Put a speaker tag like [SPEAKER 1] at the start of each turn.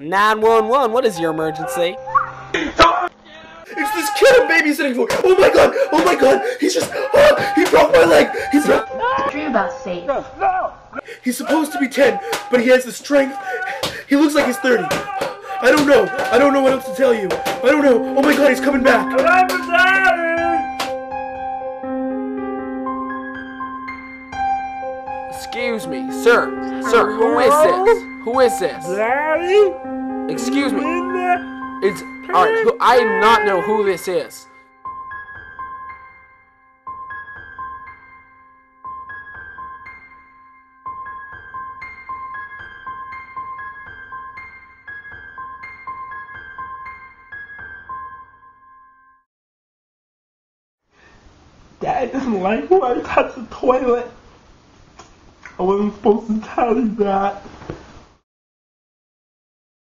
[SPEAKER 1] 911, what is your emergency?
[SPEAKER 2] It's this kid I'm babysitting for. Oh my god! Oh my god! He's just. Oh, he broke my leg! He's broke.
[SPEAKER 3] Dream about safe. No, no!
[SPEAKER 2] He's supposed to be 10, but he has the strength. He looks like he's 30. I don't know. I don't know what else to tell you. I don't know. Oh my god, he's coming back.
[SPEAKER 1] Excuse me, sir. Sir, who is this? Who is this?
[SPEAKER 4] Daddy?
[SPEAKER 1] Excuse me. It's alright. I do not know who this is.
[SPEAKER 4] Dad doesn't like when I touch the toilet. I wasn't supposed to tell you that.